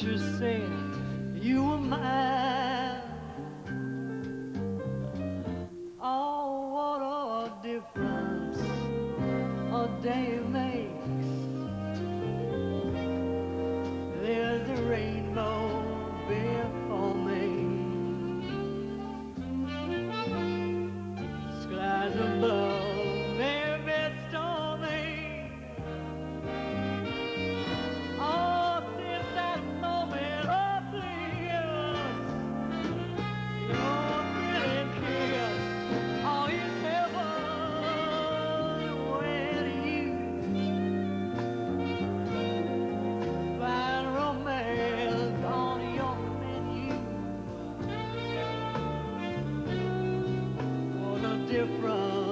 teacher said you were mine. Lucky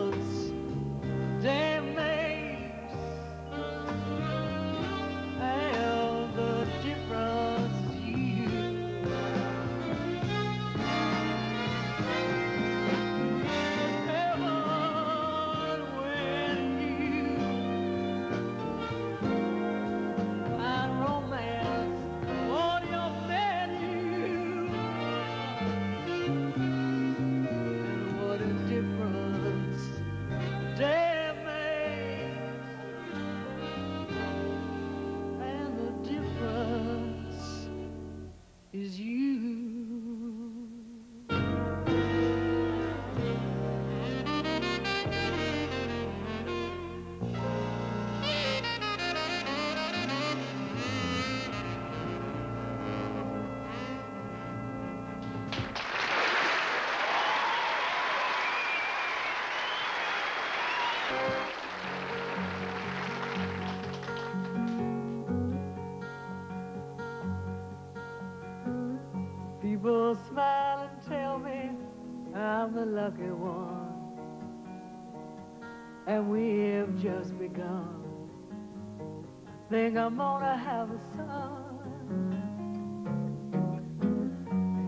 Think I'm gonna have a son.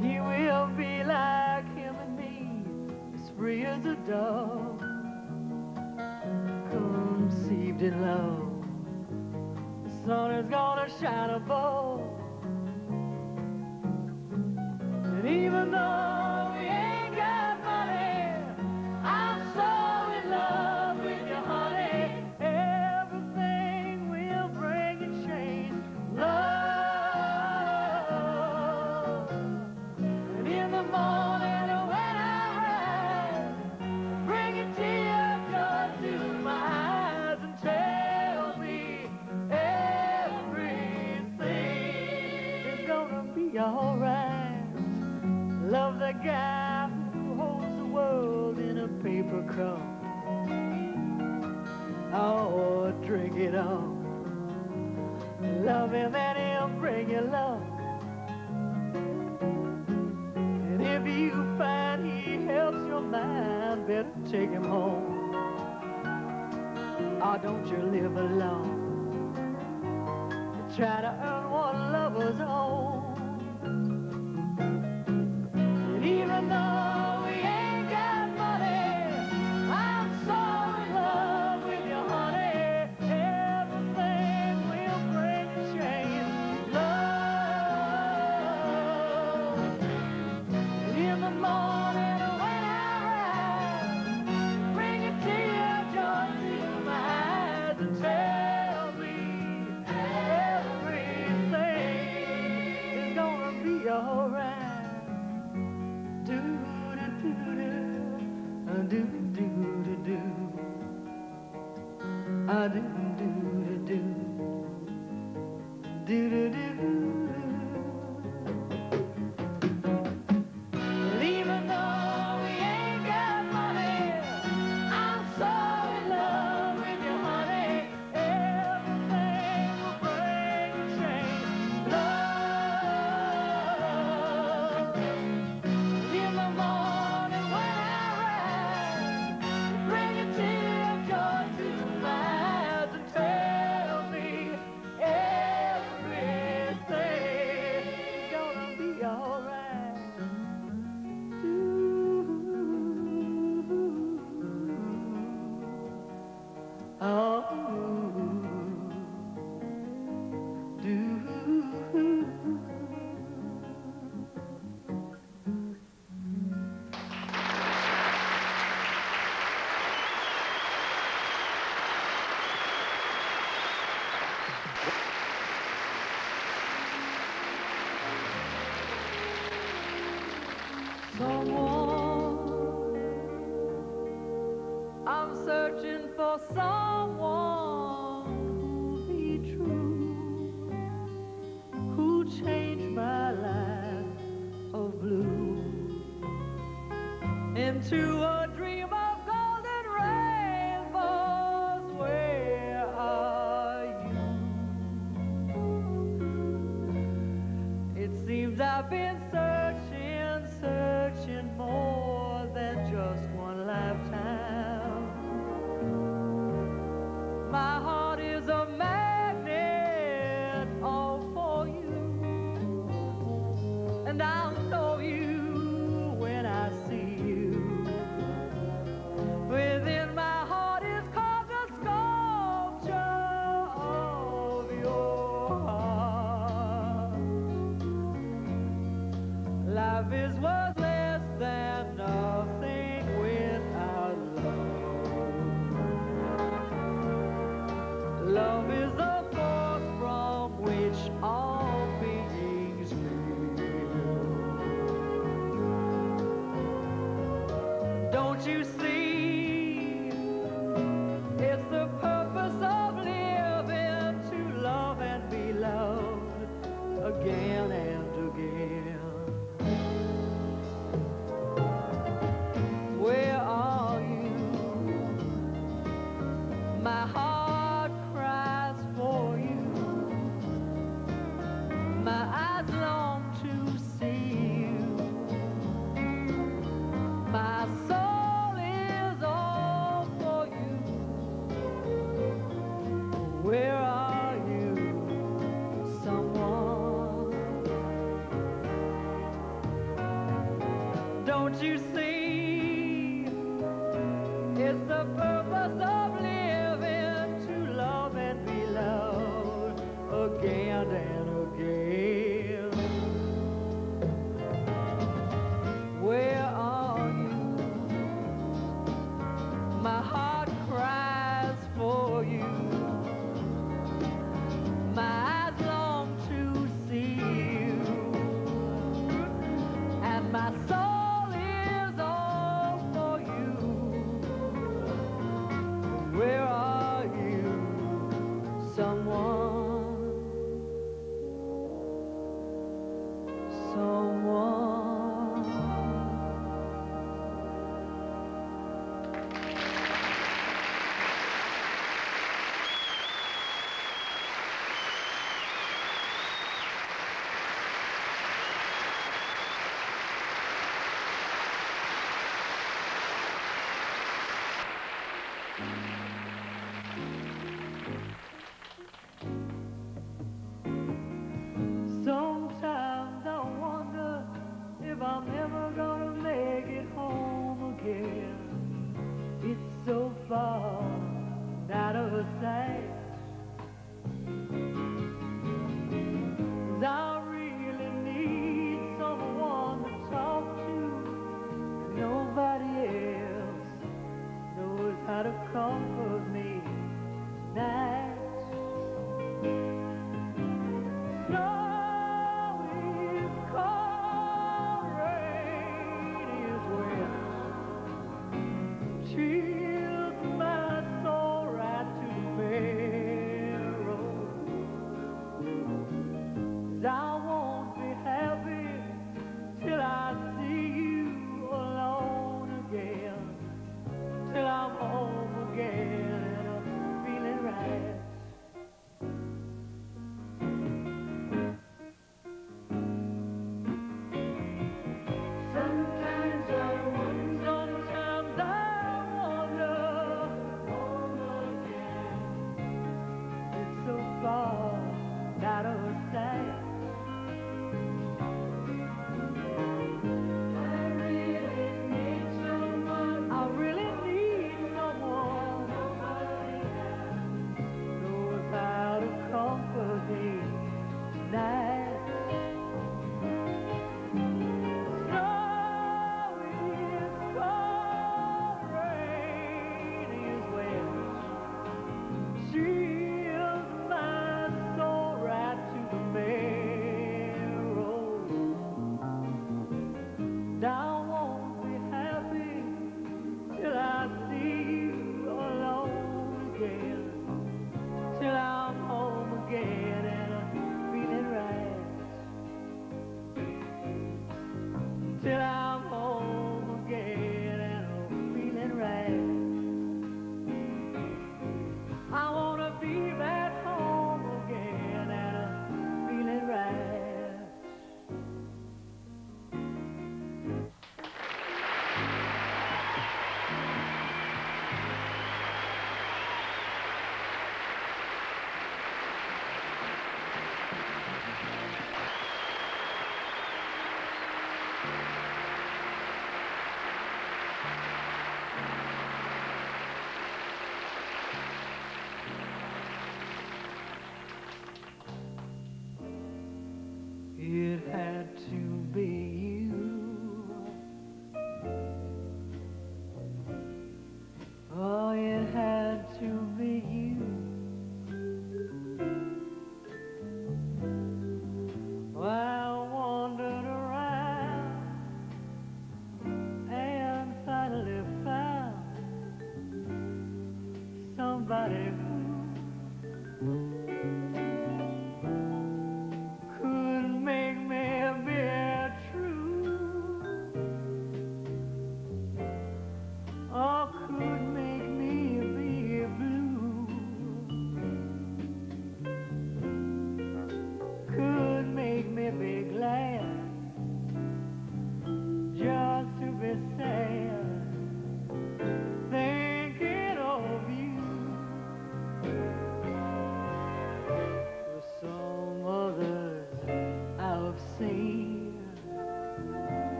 He will be like him and me, as free as a dove, conceived in love. The sun is gonna shine above. Guy Oh, don't you live alone. Try been searching,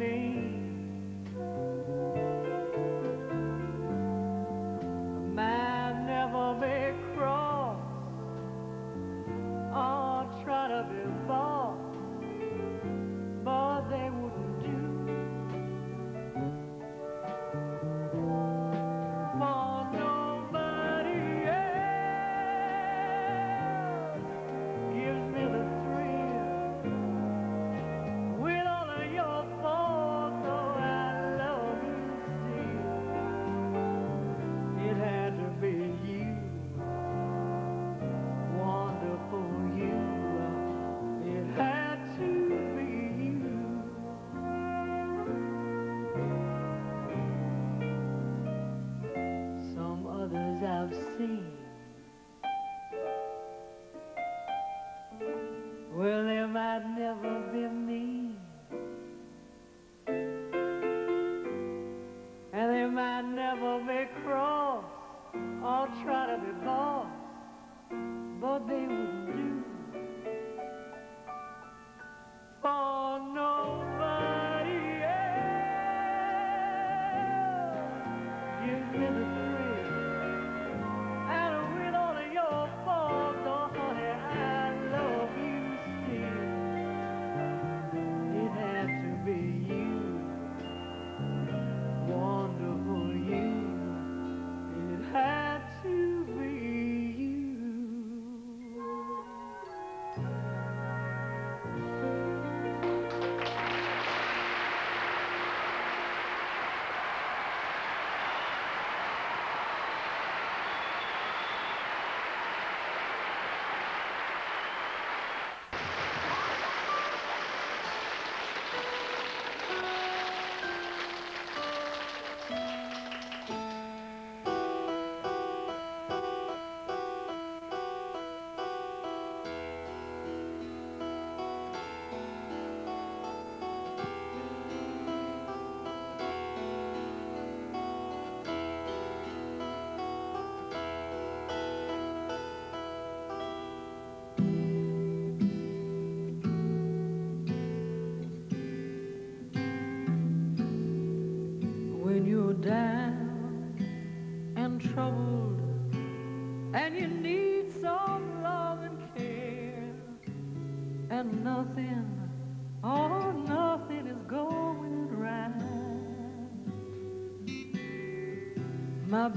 be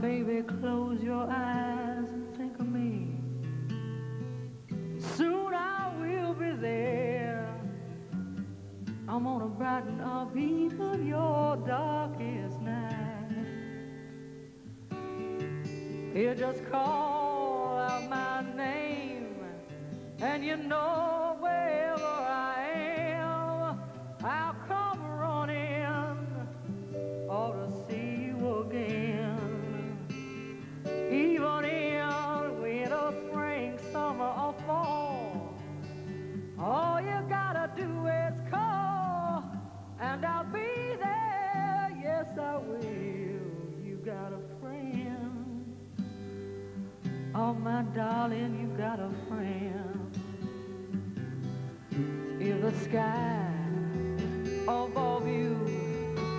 baby, close your eyes and think of me. Soon I will be there. I'm gonna brighten up even your darkest night. You just call out my name, and you know darling, you got a friend. If the sky above you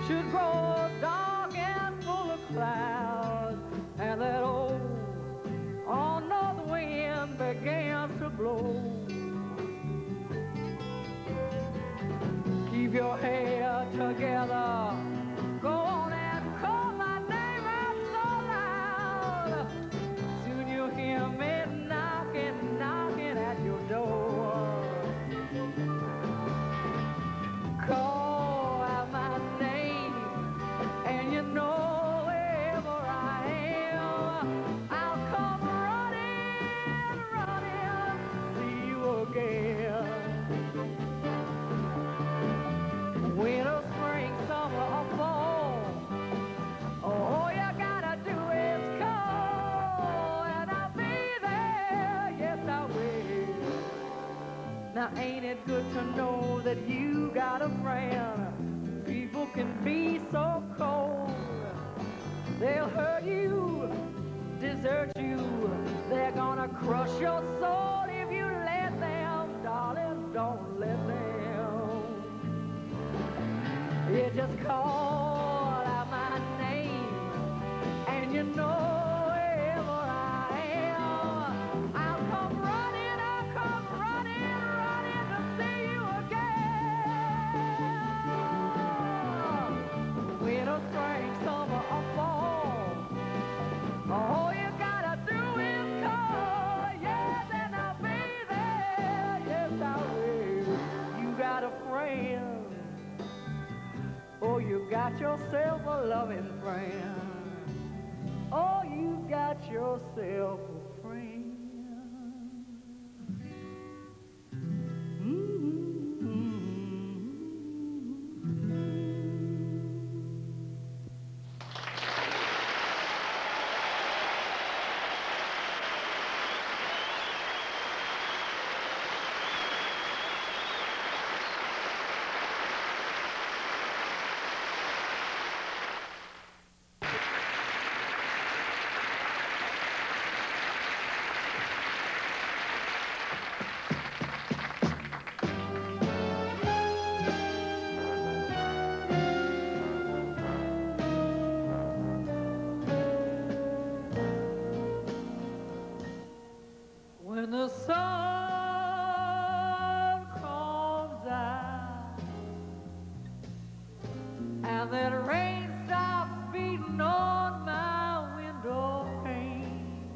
should grow dark and full of clouds, and that old another wind begins to blow. Good to know that you got a friend? People can be so cold. They'll hurt you, desert you. They're gonna crush your soul if you let them. Darling, don't let them. You just call out my name, and you know got yourself a loving friend. Oh, you got yourself that rain stops beating on my window pane,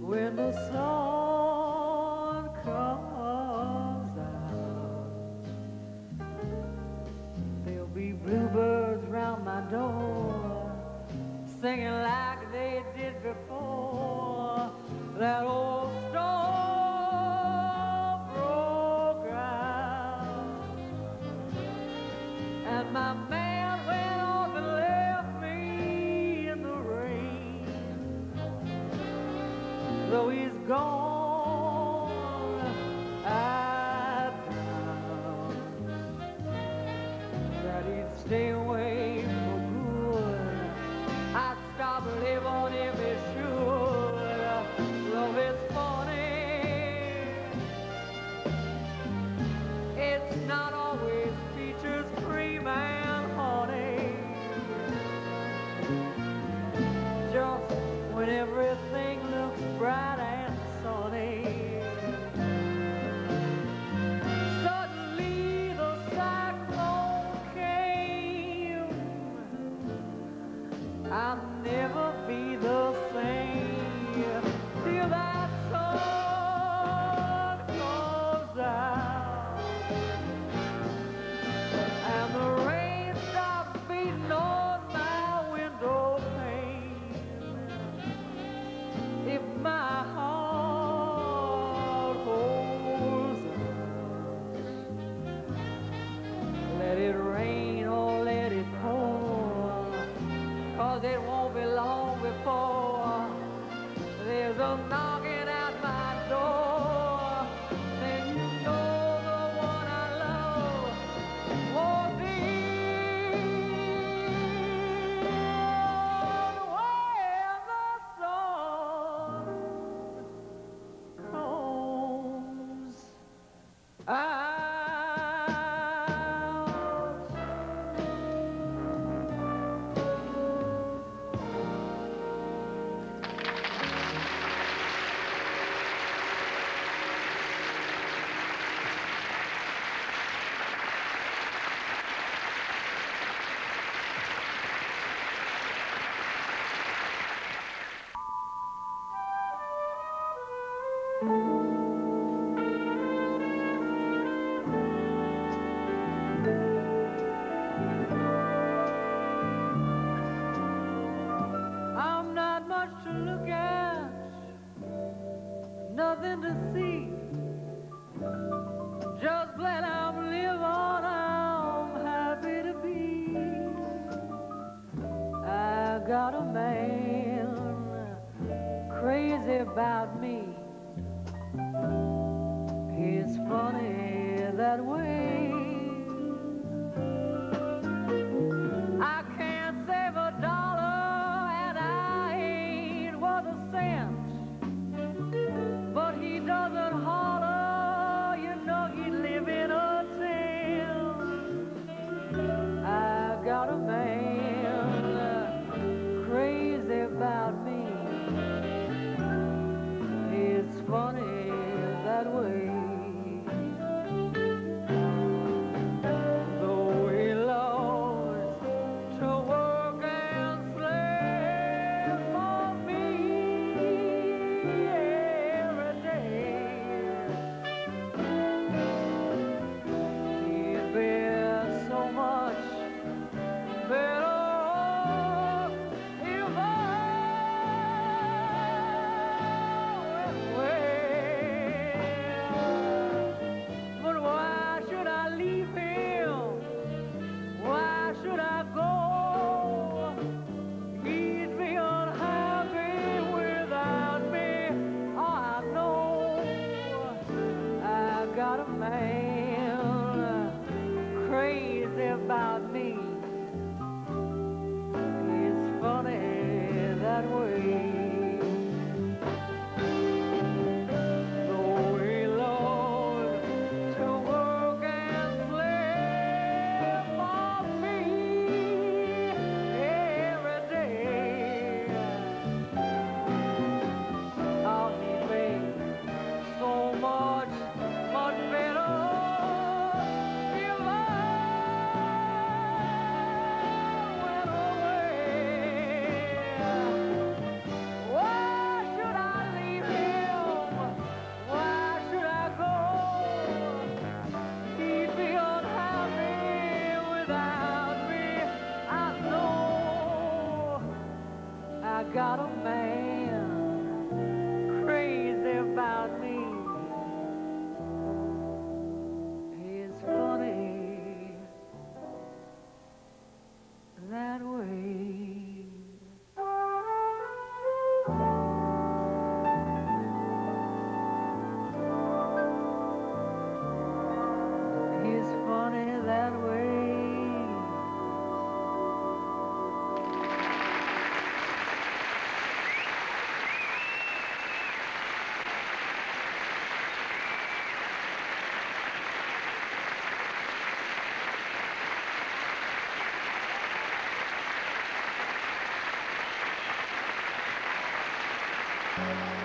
when the sun comes out, there'll be bluebirds round my door singing like they did before. That old out. About me. It's funny that way. Bye.